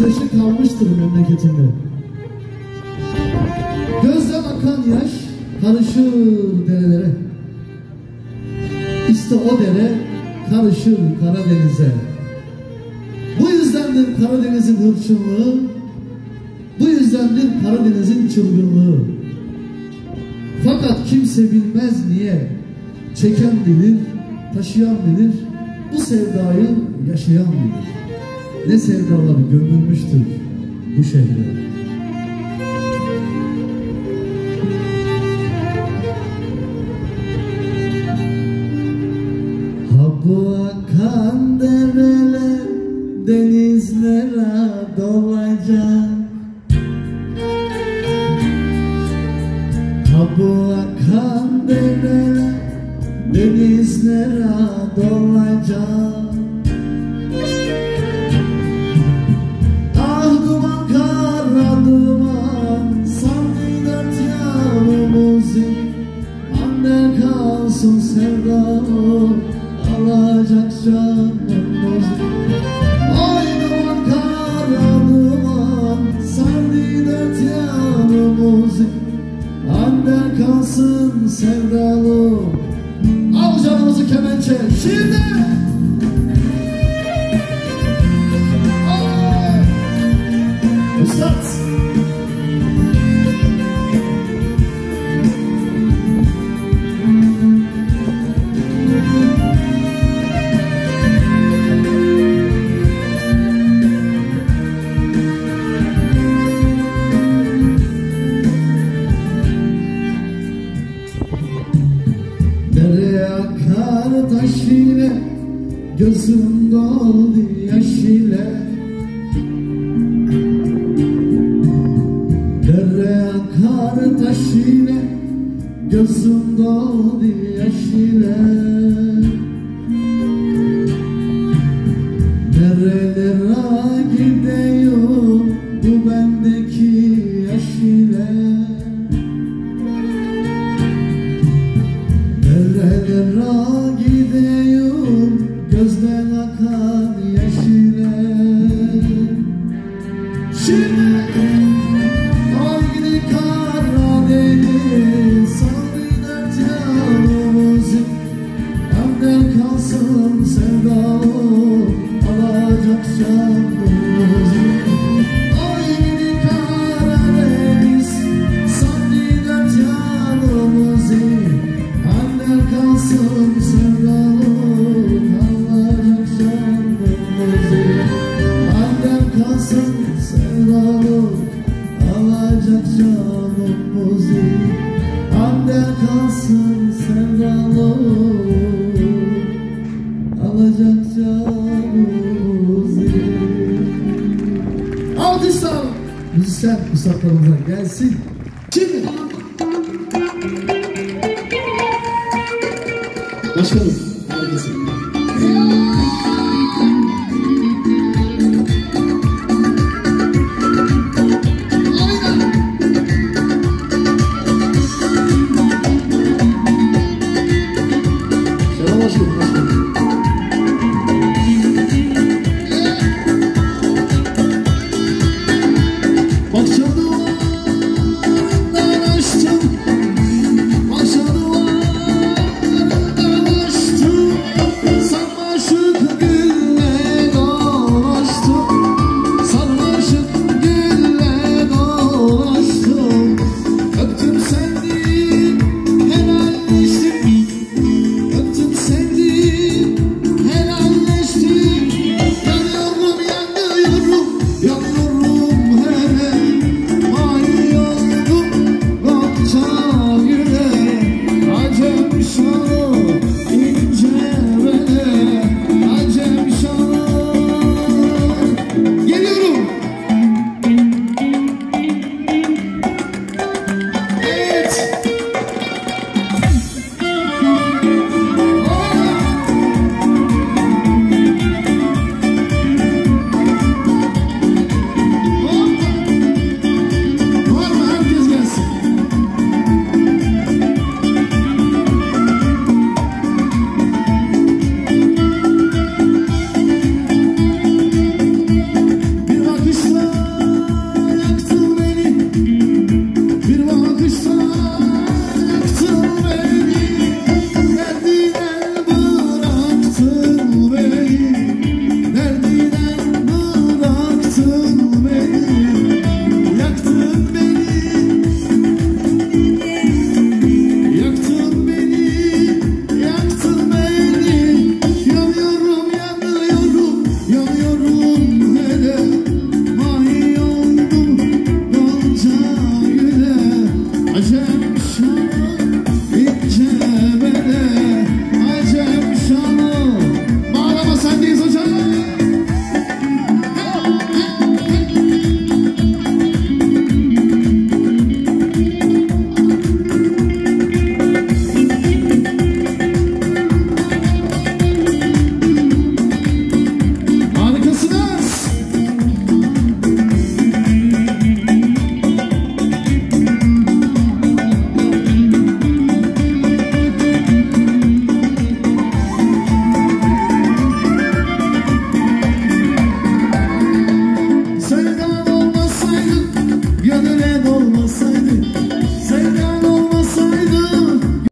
gözyaşı kalmıştır memleketinde. Gözden akan yaş karışır derelere. İşte o dere karışır Karadeniz'e. Bu yüzdendir Karadeniz'in hırçınlığı, bu yüzdendir Karadeniz'in çılgınlığı. Fakat kimse bilmez niye, çeken bilir, taşıyan bilir, bu sevdayı yaşayan bilir. Ne sevdalar gömülmüştür bu şehre. Bu akan dereler denizlere dolacak Ha bu akan dereler denizlere dolacak kalsın sevdam alacak canımızı Ay duman kara duman sardı dört yanımızı Anne kalsın sevdalım Al canımızı kemençe. Şimdi Gözüm doldu Benden kalsın sevdalım Alacak canımızı Alkışlar müzisyen üstadlarımıza gelsin. Şimdi Başkanım